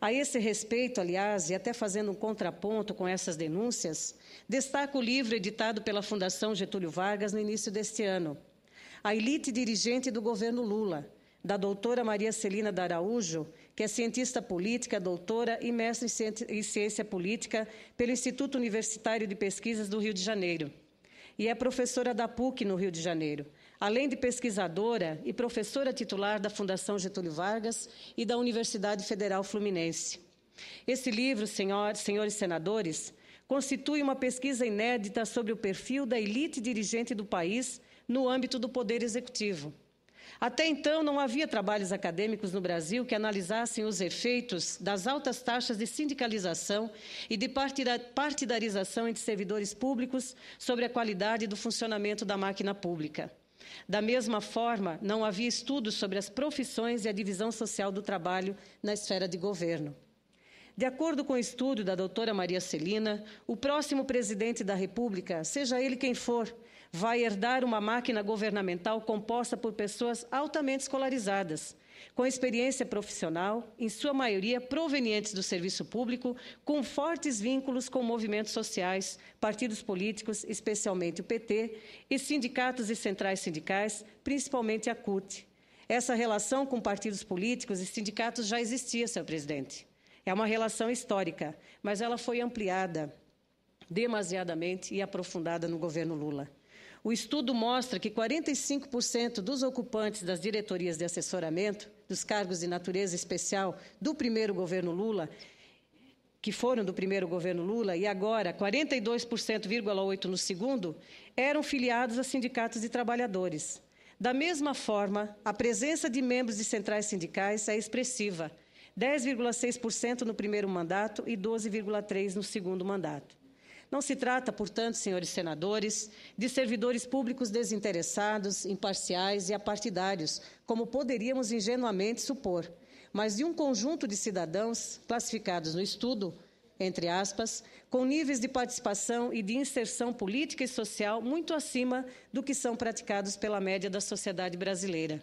A esse respeito, aliás, e até fazendo um contraponto com essas denúncias, destaco o livro editado pela Fundação Getúlio Vargas no início deste ano, A Elite Dirigente do Governo Lula, da doutora Maria Celina da Araújo, que é cientista política, doutora e mestre em ciência política pelo Instituto Universitário de Pesquisas do Rio de Janeiro. E é professora da PUC no Rio de Janeiro, além de pesquisadora e professora titular da Fundação Getúlio Vargas e da Universidade Federal Fluminense. Esse livro, senhores, senadores, constitui uma pesquisa inédita sobre o perfil da elite dirigente do país no âmbito do Poder Executivo. Até então, não havia trabalhos acadêmicos no Brasil que analisassem os efeitos das altas taxas de sindicalização e de partidarização entre servidores públicos sobre a qualidade do funcionamento da máquina pública. Da mesma forma, não havia estudos sobre as profissões e a divisão social do trabalho na esfera de governo. De acordo com o estudo da doutora Maria Celina, o próximo presidente da República, seja ele quem for, vai herdar uma máquina governamental composta por pessoas altamente escolarizadas, com experiência profissional, em sua maioria provenientes do serviço público, com fortes vínculos com movimentos sociais, partidos políticos, especialmente o PT, e sindicatos e centrais sindicais, principalmente a CUT. Essa relação com partidos políticos e sindicatos já existia, senhor presidente. É uma relação histórica, mas ela foi ampliada demasiadamente e aprofundada no governo Lula. O estudo mostra que 45% dos ocupantes das diretorias de assessoramento, dos cargos de natureza especial do primeiro governo Lula, que foram do primeiro governo Lula, e agora 42,8% no segundo, eram filiados a sindicatos de trabalhadores. Da mesma forma, a presença de membros de centrais sindicais é expressiva, 10,6% no primeiro mandato e 12,3% no segundo mandato. Não se trata, portanto, senhores senadores, de servidores públicos desinteressados, imparciais e apartidários, como poderíamos ingenuamente supor, mas de um conjunto de cidadãos classificados no estudo, entre aspas, com níveis de participação e de inserção política e social muito acima do que são praticados pela média da sociedade brasileira.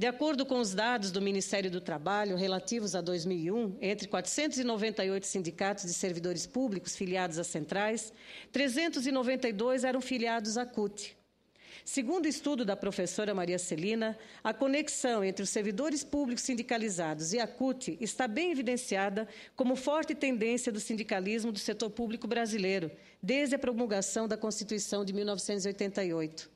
De acordo com os dados do Ministério do Trabalho relativos a 2001, entre 498 sindicatos de servidores públicos filiados às centrais, 392 eram filiados à CUT. Segundo o estudo da professora Maria Celina, a conexão entre os servidores públicos sindicalizados e a CUT está bem evidenciada como forte tendência do sindicalismo do setor público brasileiro, desde a promulgação da Constituição de 1988.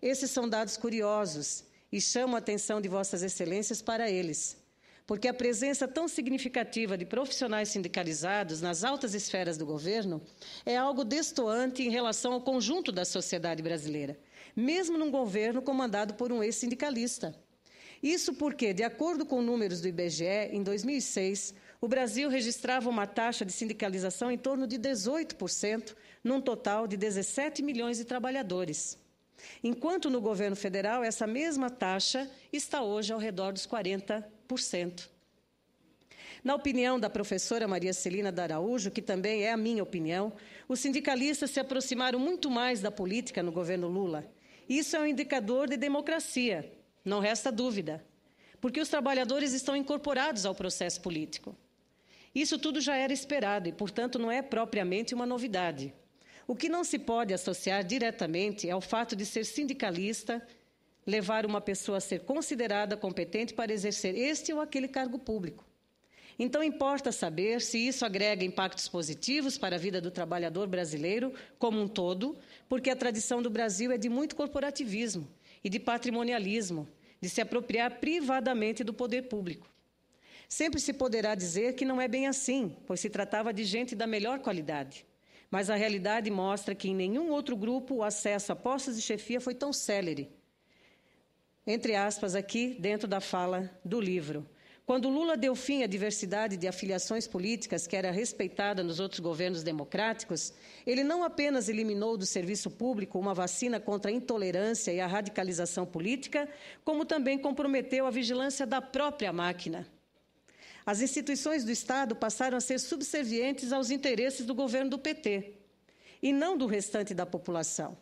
Esses são dados curiosos e chamo a atenção de Vossas Excelências para eles, porque a presença tão significativa de profissionais sindicalizados nas altas esferas do governo é algo destoante em relação ao conjunto da sociedade brasileira, mesmo num governo comandado por um ex-sindicalista. Isso porque, de acordo com números do IBGE, em 2006, o Brasil registrava uma taxa de sindicalização em torno de 18%, num total de 17 milhões de trabalhadores. Enquanto no governo federal, essa mesma taxa está hoje ao redor dos 40%. Na opinião da professora Maria Celina da Araújo, que também é a minha opinião, os sindicalistas se aproximaram muito mais da política no governo Lula. Isso é um indicador de democracia, não resta dúvida, porque os trabalhadores estão incorporados ao processo político. Isso tudo já era esperado e, portanto, não é propriamente uma novidade. O que não se pode associar diretamente é o fato de ser sindicalista, levar uma pessoa a ser considerada competente para exercer este ou aquele cargo público. Então, importa saber se isso agrega impactos positivos para a vida do trabalhador brasileiro como um todo, porque a tradição do Brasil é de muito corporativismo e de patrimonialismo, de se apropriar privadamente do poder público. Sempre se poderá dizer que não é bem assim, pois se tratava de gente da melhor qualidade. Mas a realidade mostra que em nenhum outro grupo o acesso a postos de chefia foi tão célere. Entre aspas, aqui dentro da fala do livro. Quando Lula deu fim à diversidade de afiliações políticas que era respeitada nos outros governos democráticos, ele não apenas eliminou do serviço público uma vacina contra a intolerância e a radicalização política, como também comprometeu a vigilância da própria máquina. As instituições do Estado passaram a ser subservientes aos interesses do governo do PT e não do restante da população.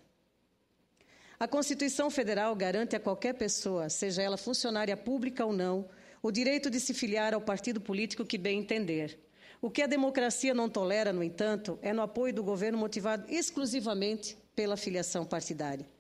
A Constituição Federal garante a qualquer pessoa, seja ela funcionária pública ou não, o direito de se filiar ao partido político que bem entender. O que a democracia não tolera, no entanto, é no apoio do governo motivado exclusivamente pela filiação partidária.